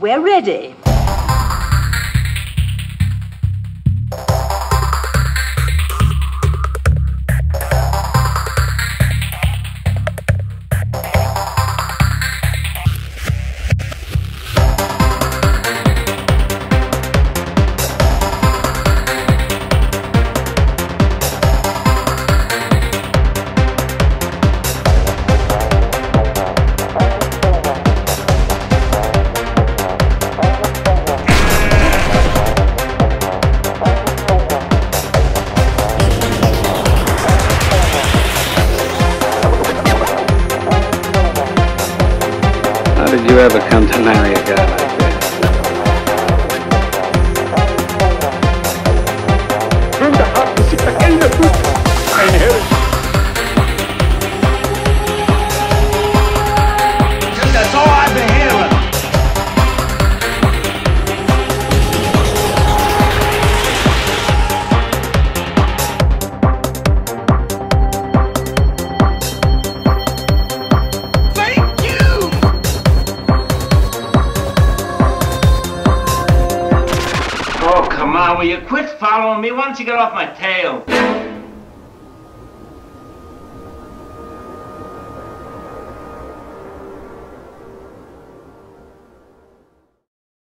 We're ready. Did you ever come to marry a guy on, will you quit following me? Why don't you get off my tail?